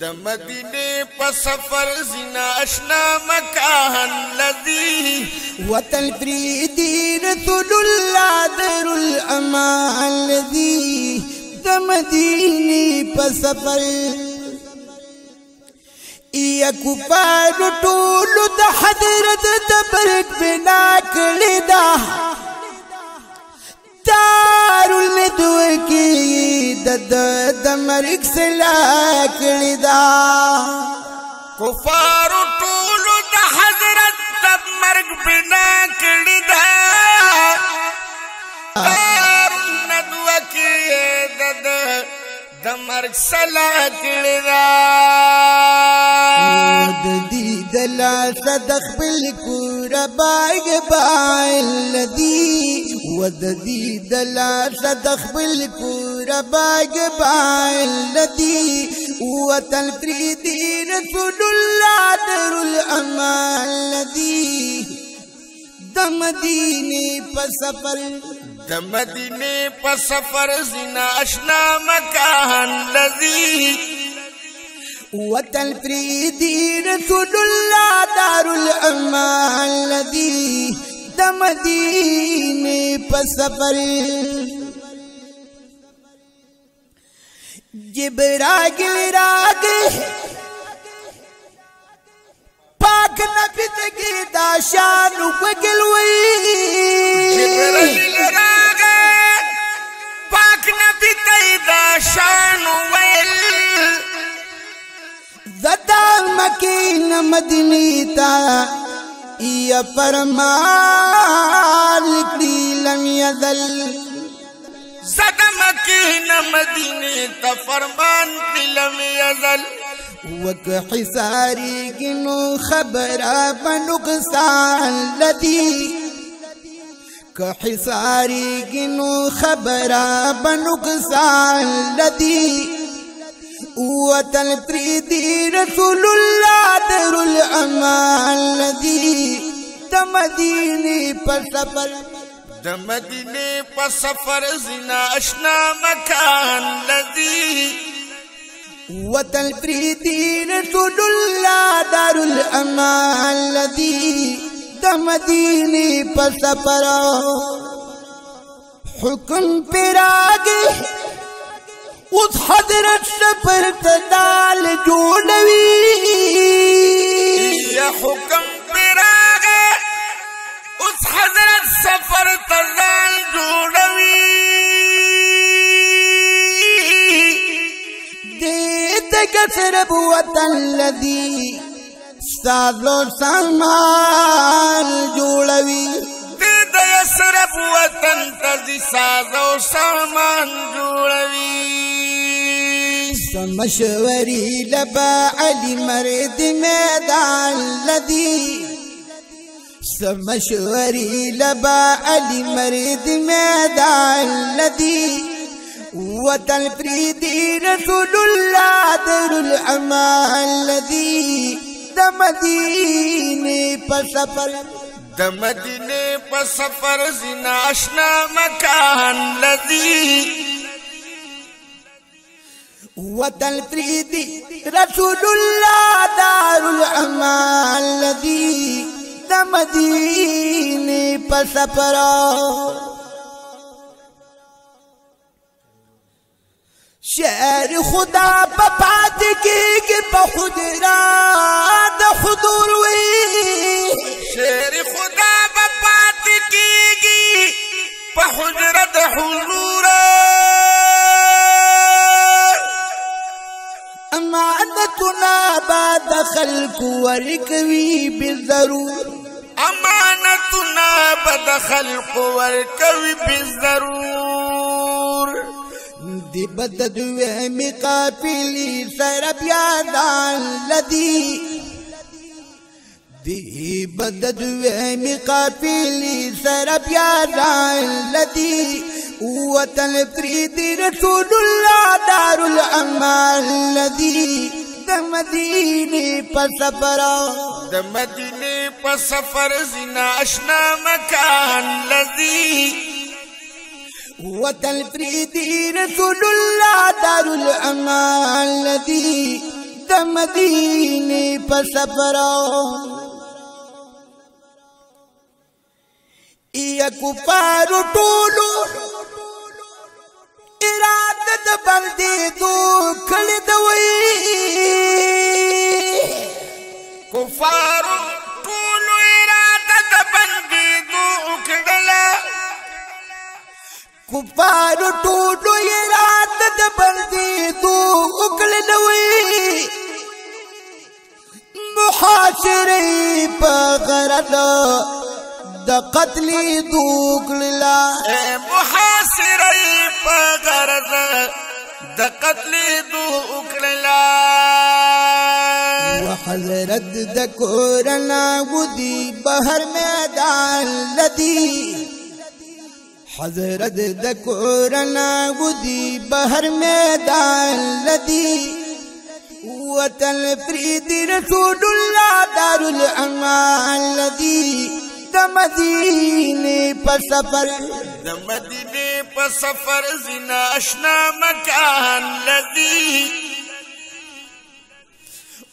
د مدینه سفر زنا اشنا مکان لذي. وطن پریدی رسول الله در الامان الذي د مدینه په سفر. یا کفار ټول د حضرت تبرک بنا دار الندو کی د د مرګ سلا کړی دا کفار ټول د حضرت تب مرګ بنا کړی د مرګ سلا کړی را د دې د لا صدق بل کور باغ بایل دی و د دې د لا صدق بل کور باغ بایل دی و تل پریدی رسول الله در الامال دی د مدینه په سفر د مدینه په سفر زنا اشنا مکان لذي. وتل فريدي رسول الله دار الامان الذي د مدینه په سفر. جبراگل راگ پاک نبی تگی دا شان وی جبرائیل شان ویل زدا مکین مدینی تا یا فرمان لکلی لم یذل زدم کین مدینه ته فرمان فلم یزل وک حساری گنو خبر بنقصان لدی که حساری گنو خبر بنقصان لدی۔ وتل پریدی رسول الله در الامان لدی۔ د مدینه پر سفر۔ د مدینه په سفر زنا اشنا مکان لذي وتل پریدی رسول الله دار الامان الذي دمدینی پس پرا حکم پر آگے اس حضرت سفر تدال جوڑوی. یا حکم پر آگے اس حضرت سفر تدال جوڑوی. دیت کسر بوتن لدی سادلو سامان جوړوي د یسرف وطن تزي ساز أو سامان جوړوي سمشوري لبا علي مرد میدان لدی سمشوري لبا علي مرد میدان لدی وتل فريدي رسول الله در الامان الذي. د مدینه په سفر۔ د مدینه په سفر زنا آشنا مکان لذي وتل فريدي رسول الله دار الامان الذي د مدینه په سفر۔ شعر خدا په پات کېږي په حجرات د حضور وی. شیر خدا په پات کیږي په حجرت حضور. امانتنا بعد خلق ورکوي بالضرور امانتنا بد خلق ورکوي بالضرور دی بدد وہمی قافلی سر بیادان لدی. دی بدد وہمی قافلی سر بیادان لدی. وطن فرید رسول اللہ دار الامال لدی. دمدینی پسفرا دمدینی پسفر زنا اشنا مکان لدی. وتل فريدي رسول الله دار الامان الذي د مدینه په سفر یا کفار اراده دو کړي دوی کفار کفار ټولو یې رات د بندېدو وکړل وی محاصرې په غرض د قتل دوکړل محاصرې په غرض د قتل دوکړل وحضرت د کورنا غدي بهر میدان لدی حضرت د کورنا ودی بهر میدان لدی۔ وطن فرید رسول الله دار الامان لدی۔ د مدینه په سفر۔ د مدینه په سفر زنا آشنا مکان لدی۔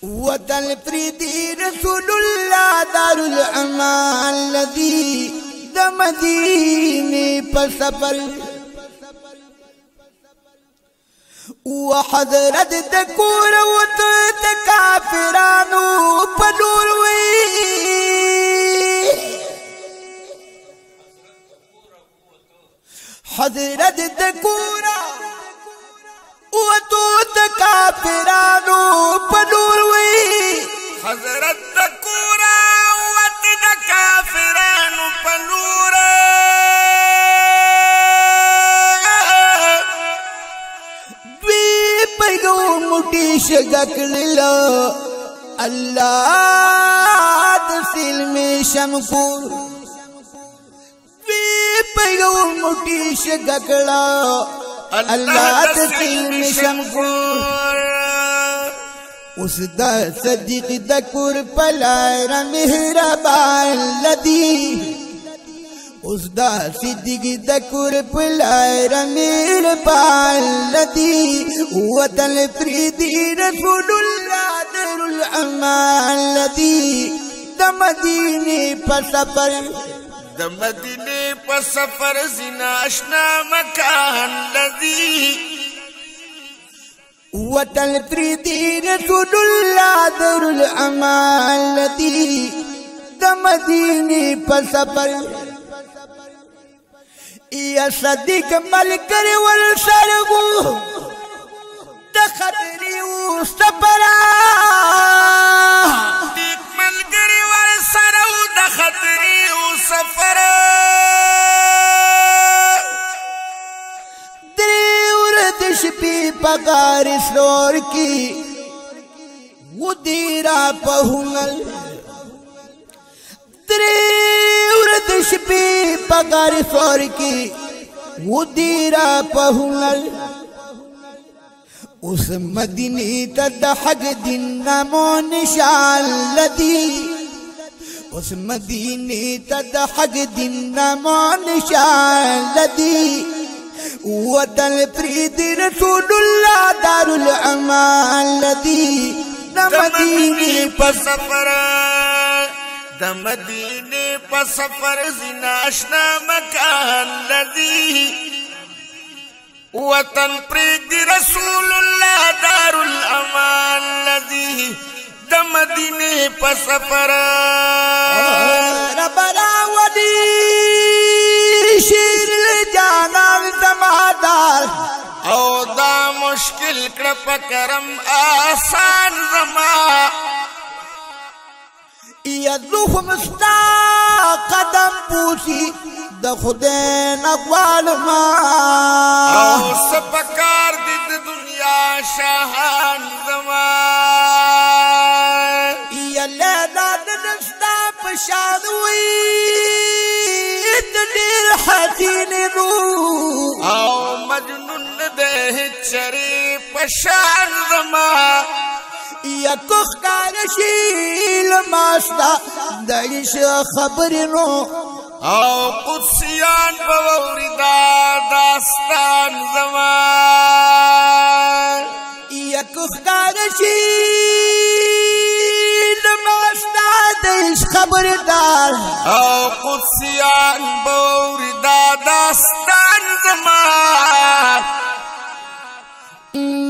وطن فريدي رسول الله دار الامان الذي د مدینه په سفر وحضرت د کور وت د کافرانو په نور وی حضرت د کور وتو د حضرت موټي شګکړل الله د سلم شمکور۔ دوی پیګو موټي شګکړل الله د سلم شمکور۔ اوس د صدیق د کور پلار مهربان لدی اوس دا صدیق د کور پلار مهربان لدی وطن فریدی رسول الله در الامان لدی د مدینه په سفر د مدینه په سفر زنا آشنا مکان لذي وطن فریدی رسول الله در الامان لدی د مدینه په سفر یا صدیق ملګری ول سرګو د خطرې و سپرا صدیق ملګری ول سرو د خطرې و سفر دریور د شپې پګار سور کی و دیرا په هنل درې شپې پکار سلور کی و دیرا په هنل اوس مدینه ته د حق دین نامو نشان لدی۔ اوس مدینه ته د حق دین نامو نشان لدی۔ وطن فريد رسول الله دار الامان الذي د مدینه په سفر۔ د مدینه په سفر زنا آشنا مکان لذي وطن پرېږ رسول الله دار الامان لذي د مدینه په سفر. ربنا ودي شیر جانان زمادار او دا مشکل کړه په کرم آسان زما. یذوف مستا قدم پوسی د خدای نقوال ما. او سپکار دي د دنیا شاهان زما یله دا د نستا پشان وی د ډیر حسین روح او مجنون ده چری پشان زما یا کوخ نشي لماستا دایش خبر نو. او قدسیان بوریدا داستان زمان یک خدای نشي لماستا دایش خبردار او قدسیان بوریدا داستان زمان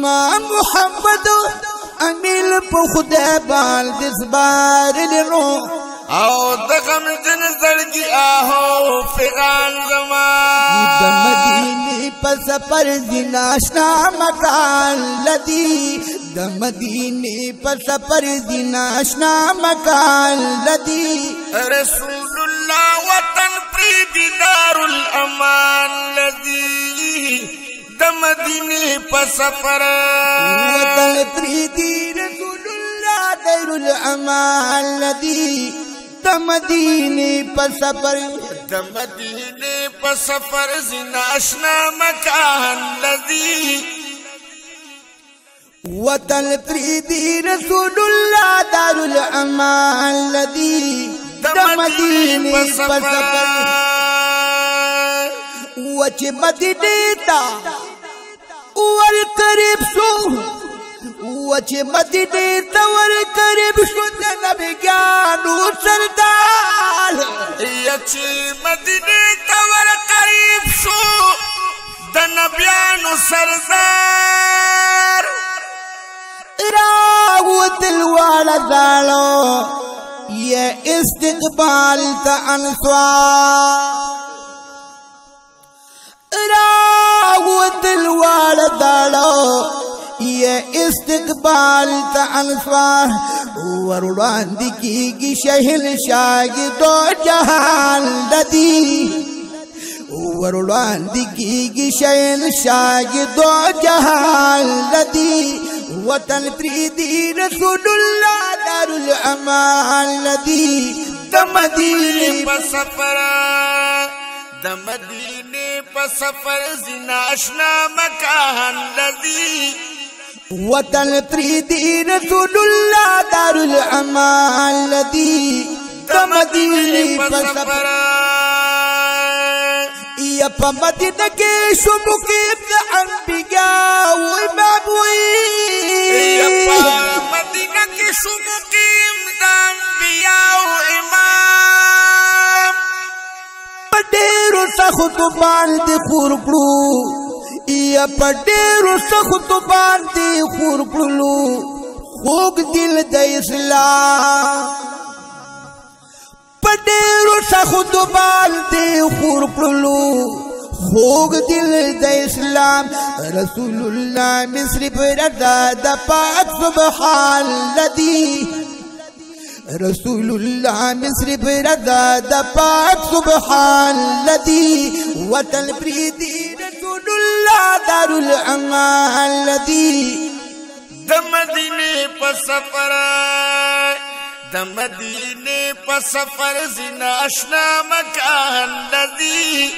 ما محمد امیل په خدای باندې زبار لرو او د غم جن زړګي آهو فغان زمان. د مدینه په سفر مکان لدی. د مدینه په سفر مکان لدی. رسول الله وطن پری دار الامان د مدینه په سفر۔ وطن پریدی رسول الله دیر الامان لدی د مدینه په سفر۔ د مدینه په سفر زنا آشنا مکان الذي وطن پریدی رسول الله دار الامان لدی د مدینه په سفر۔ سفر۔ وچ مدینه تا ور قریب شو وچ مدینه تا ور قریب شو د نبی ګانو سردار یچی مدینه ته ور قریب شو د نبیانو سردار راوت الوالا دالو یہ استقبال تا انسوار استقبال تا انسوار ورڑان دکی گی شہل شاگی دو جہان لدی ورڑان دکی شین شاگ دو جہان لدی وطن پریدی رسول اللہ دار الامان لدی دمدینی په سفر د مدینه په سفر زنا آشنا مکان الذي وطن پریدی رسول اللہ دار العمال لدی کمدینی پسپر یا پا مدینہ کے شمکیب دا انبیاء و امام وی یا پا مدینہ کے شمکیب دا انبیاء و امام. پڑیر سخت باند خورکڑو. یا پډېرو سختو باندې خور کړلو خوګ دل د اسلام. پډېرو سختو باندې خور کړلو خوګ دل د اسلام. رسول الله مصر پر د پاک سبحان الذي رسول الله مصر بردا د پاک سبحان الذي وطن پریدي رسول الله دار الامان الذي د مدینه په سفر د مدینه په سفر زنا آشنا مکان الذي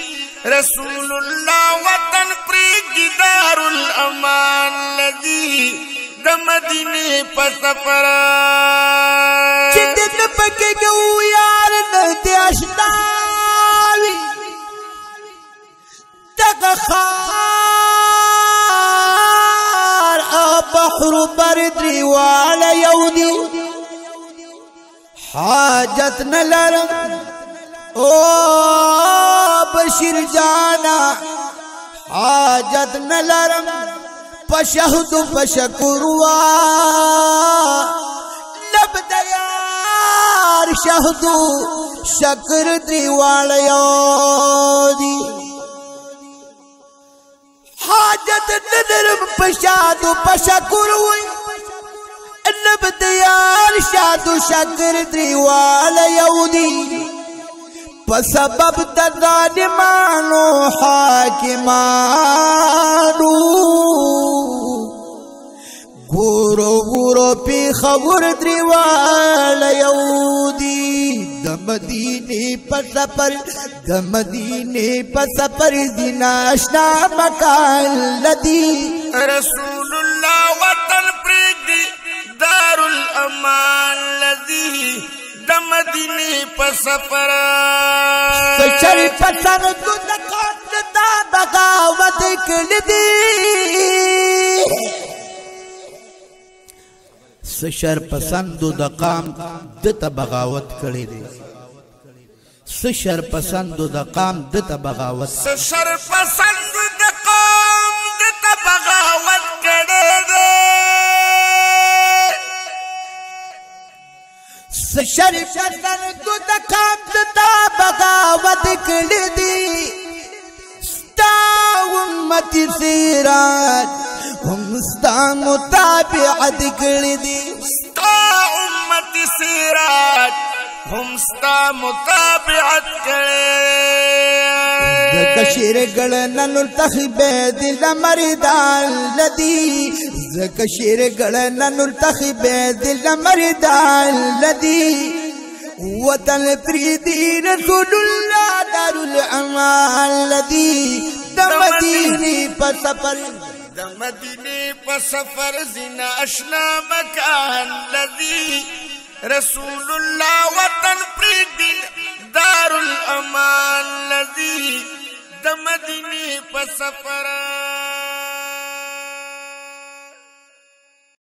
رسول الله وطن پریږدي دار الامان الذي د مدینه په سفر. چې د پکې ګو یار دي دغه أو بحر بردري والا يودي حاجت نلرم أو بشیر جانا. حاجت نلرم پشهد پشکروا. لب دیار شهدو شکر دیوالیو دی حاجت ندرم پشاد و پشکر وی نب دیار شاد و شکر دریوال یودی پسبب تظالمانو حاکمانو گورو گورو پی خبر دریوال یودی دمدینے پس پر دمدینے پس پر دیناشنا مکان لدی رسول اللہ وطن پریدی دار الامان لدی دمدینے پس پر سچر پسر دنکات دا بغاوت کلدی۔ سشر پسندو د قام د ته بغاوت کړی دی. سشر پسند د قام د ته بغاوت سشر پسند د قام د ته بغاوت کړي دي سشر پسند د قام د ته بغاوت کړي دي ستا امتی سیرات هم ستا دي ستا امتی سیرات ہمستا مطابعت کرے زکشیر گلنن التخب دل مردان لدی۔ زکشیر گلنن التخب دل مردان لدی۔ وطن پریدی رسول اللہ دار العمال لدی۔ دمدینی پسپر د مدینه په سفر۔ زنا اشنا مکان لدی۔ رسول الله وطن پریدي دار الامان لذي د مدینه په سفر